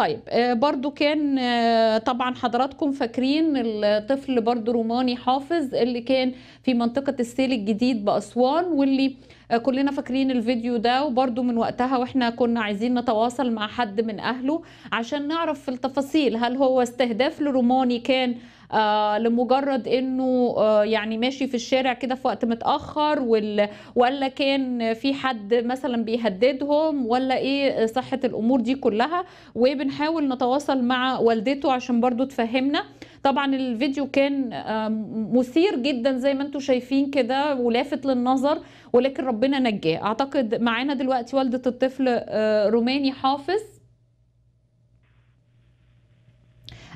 طيب آه، برضو كان آه، طبعا حضراتكم فاكرين الطفل برضو روماني حافظ اللي كان في منطقة السيل الجديد بأسوان واللي آه، كلنا فاكرين الفيديو ده وبرضو من وقتها وإحنا كنا عايزين نتواصل مع حد من أهله عشان نعرف في التفاصيل هل هو استهداف لروماني كان لمجرد إنه آه يعني ماشي في الشارع كده في وقت متأخر وال ولا كان في حد مثلا بيهددهم ولا إيه صحة الأمور دي كلها. وبنحاول نتواصل مع والدته عشان برضو تفهمنا. طبعا الفيديو كان آه، مثير جدا زي ما أنتم شايفين كده ولافت للنظر ولكن ربنا نجاه. أعتقد معانا دلوقتي والدة الطفل آه، روماني حافظ.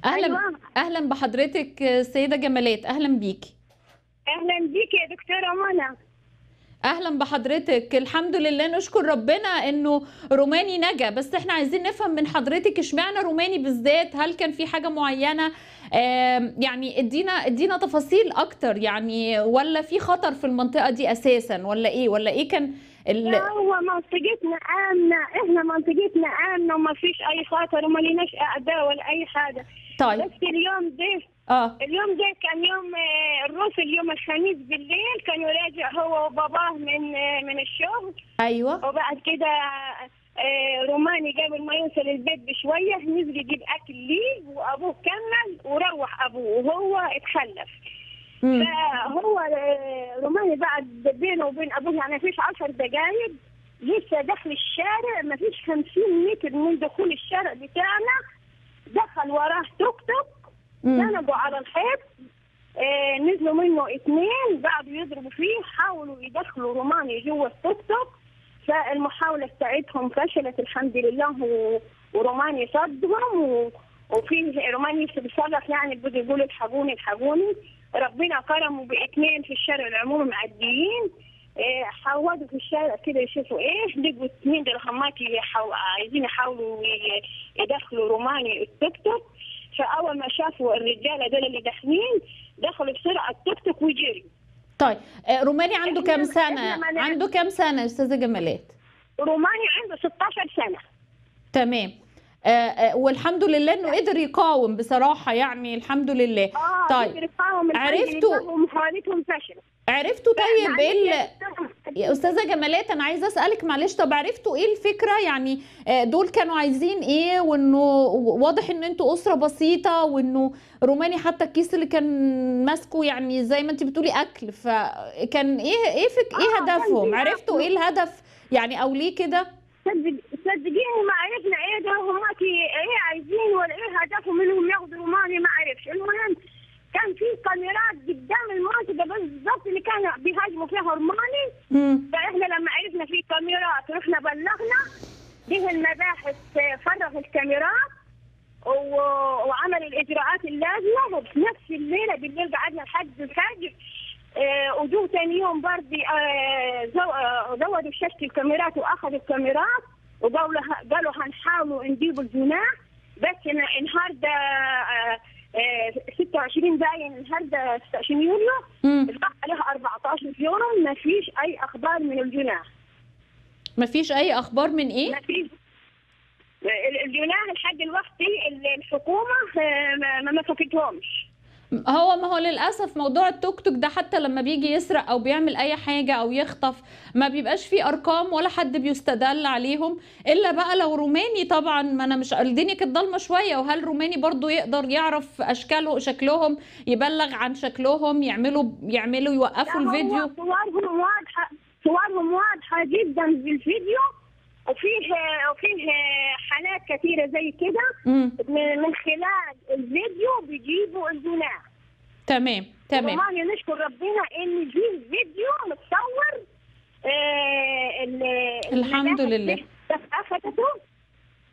أهلا أيوة. أهلا بحضرتك آه، سيدة جمالات أهلا بيكي. أهلا بيك يا دكتوره منى أهلا بحضرتك. الحمد لله نشكر ربنا إنه روماني نجا. بس إحنا عايزين نفهم من حضرتك إشمعنى روماني بالذات؟ هل كان في حاجة معينة؟ يعني إدينا إدينا تفاصيل أكتر يعني ولا في خطر في المنطقة دي أساسا ولا إيه؟ ولا إيه كان ال... هو منطقتنا آمنة إحنا منطقتنا آمنة وما فيش أي خطر وما لناش أعداء ولا أي حاجة. طيب. بس اليوم ده آه. اليوم ده كان يوم آه، الروس اليوم الخميس بالليل كان يراجع هو وباباه من آه، من الشغل. أيوه. وبعد كده آه، روماني قبل ما يوصل البيت بشوية نزل يجيب أكل ليه وأبوه كمل وروح أبوه وهو اتخلف. فهو آه، روماني بعد بينه وبين أبوه يعني فيش عشر دقايق لسه داخل الشارع ما فيش خمسين متر من دخول الشارع بتاعنا. دخل وراه توك توك. زنقوا على الحيط آه نزلوا منه اثنين بعدوا يضربوا فيه حاولوا يدخلوا روماني جوا التوك توك. فالمحاولة بتاعتهم فشلت الحمد لله و- وروماني صدهم و... وفي روماني بيصرخ يعني بدوا يقولوا الحقوني الحقوني ربنا كرمه بإثنين في الشارع العمومي معديين. إيه، حودوا في الشارع كده يشوفوا إيه لقوا اثنين درهمات يحاو- عايزين يحاولوا يدخلوا روماني التوك توك. فأول ما شافوا الرجاله دول اللي داخلين دخلوا بسرعة التوك توك وجري. طيب آه، روماني عنده كام سنة؟ عنده كام سنة أستاذة جمالات روماني عنده 16 سنة. تمام. والحمد لله إنه قدر يقاوم بصراحة يعني الحمد لله. آه طيب عرفتوا- فشلت عرفتوا طيب إيه ال- يا أستاذة جمالات أنا عايزة أسألك معلش طب عرفتوا إيه الفكرة؟ يعني آه، دول كانوا عايزين إيه؟ وإنه واضح إن أنتوا أسرة بسيطة وإنه روماني حتى الكيس اللي كان ماسكه يعني زي ما أنت بتقولي أكل. فكان إيه إيه فك إيه آه، هدفهم؟ عرفتوا إيه الهدف؟ يعني أو ليه كده؟ صدقيني ما عرفنا إيه ده هم إيه عايزين ولا إيه هدفهم منهم ياخذوا روماني ما عرفش. المهم كان في كاميرات قدام المنطقة بالضبط اللي كانوا بيهاجموا فيها روماني فاحنا لما عرفنا في كاميرات رحنا بلغنا. به المباحث فرغ الكاميرات و- وعمل الإجراءات اللازمة. وفي نفس الليلة بالليل قعدنا لحد الفجر. آه، وجو ثاني يوم برضه آه، آه، زودوا شاشة الكاميرات وأخذوا الكاميرات. وقالوا قالوا هنحاولوا نجيبوا الجناح بس النهارده آه، آه، 26 باين النهارده 26 يوليو امم البحث عليها 14 يوم ما فيش أي أخبار من الجناح مفيش أي أخبار من إيه؟ ما فيش. ال- الجناح لحد دلوقتي ال- الحكومة آه، ما- ما مسكتهمش هو ما هو للأسف موضوع التوك توك ده حتى لما بيجي يسرق أو بيعمل أي حاجة أو يخطف ما بيبقاش فيه أرقام ولا حد بيستدل عليهم إلا بقى لو روماني طبعا ما أنا مش الدنيا كانت ضلمة شوية وهل روماني برضو يقدر يعرف أشكاله شكلهم يبلغ عن شكلهم يعملوا يعملوا يوقفوا الفيديو؟ صورهم واضحة صورهم واضحة جدا في الفيديو وفيه وفيه حالات كثيرة زي كده. من من خلال الفيديو بيجيبوا الجناح تمام تمام طبعا نشكر ربنا إن في فيديو متصور آه ال- الحمد لله. اخذته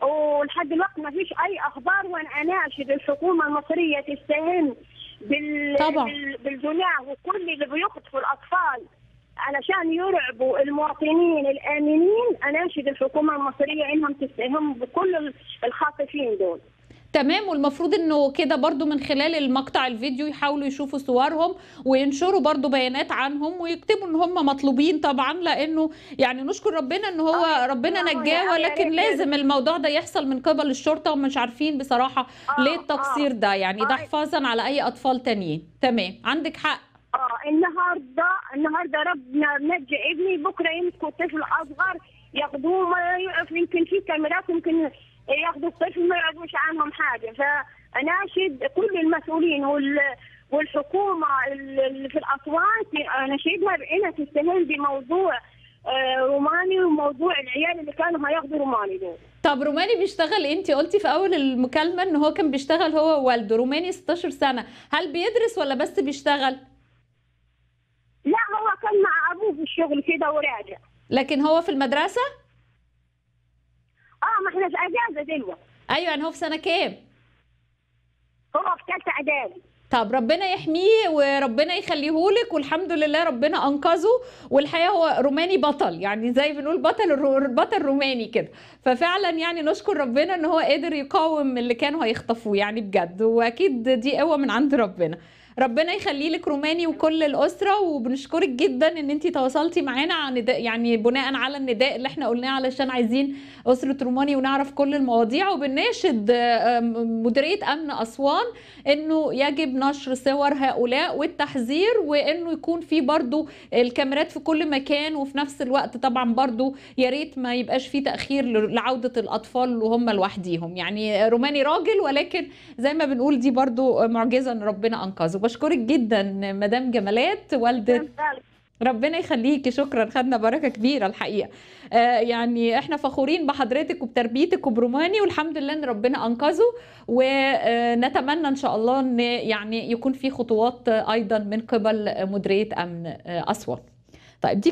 ولحد دلوقتي ما فيش أي أخبار وأنا اناشد الحكومة المصرية تستهين بال... طبعا. بال... بالجناح وكل اللي بيخطفوا الأطفال علشان يرعبوا المواطنين الآمنين اناشد الحكومة المصرية إنهم تستهين بكل الخاطفين دول تمام والمفروض إنه كده برضو من خلال المقطع الفيديو يحاولوا يشوفوا صورهم وينشروا برضو بيانات عنهم ويكتبوا إن هم مطلوبين طبعا لأنه يعني نشكر ربنا إن هو آه، ربنا آه، نجاه ولكن. لازم الموضوع ده يحصل من قبل الشرطة ومش عارفين بصراحة آه، ليه التقصير ده يعني ده آه. حفاظا على أي أطفال تانيين تمام عندك حق آه النهارده النهارده ربنا نجى ابني بكرة يمسكوا طفل اصغر ياخدوه يمكن في كاميرات يمكن ياخدوا الطفل ما يعرفوش عنهم حاجة. فاناشد كل المسؤولين وال والحكومة اللي في الاسوان اناشدها بانها تستهل بموضوع آه، روماني وموضوع العيال اللي كانوا هياخدوا روماني دول. طب روماني بيشتغل؟ انت قلتي في أول المكالمة ان هو كان بيشتغل هو ووالده. روماني 16 سنة. هل بيدرس ولا بس بيشتغل؟ لا هو كان مع أبوه في الشغل كده وراجع لكن هو في المدرسة؟ آه ما إحنا في أجازة دلوقتي. أيوه يعني هو في سنة كام؟ هو في ثالثه إعدادي. طب ربنا يحميه وربنا يخليهولك والحمد لله ربنا أنقذه والحقيقة هو روماني بطل يعني زي بنقول بطل الرو- بطل روماني كده. ففعلا يعني نشكر ربنا إن هو قدر يقاوم اللي كانوا هيخطفوه يعني بجد. وأكيد دي قوة من عند ربنا. ربنا يخلي لك روماني وكل الأسرة وبنشكرك جدا إن انت تواصلتي معانا عن يعني بناء على النداء اللي إحنا قلناه علشان عايزين أسرة روماني ونعرف كل المواضيع. وبنناشد مديرية أمن أسوان إنه يجب نشر صور هؤلاء والتحذير وإنه يكون في برضو الكاميرات في كل مكان وفي نفس الوقت طبعا برضو يا ريت ما يبقاش في تأخير لعودة الأطفال وهم لوحديهم. يعني روماني راجل ولكن زي ما بنقول دي برضو معجزة إن ربنا أنقذه. بشكرك جدا مدام جمالات والدة ربنا يخليكي شكرا. خدنا بركة كبيرة الحقيقة. آه يعني إحنا فخورين بحضرتك وبتربيتك وبروماني والحمد لله إن ربنا أنقذه. ونتمنى إن شاء الله إن يعني يكون في خطوات آه، أيضا من قبل مديرية أمن آه، أسوان. طيب دي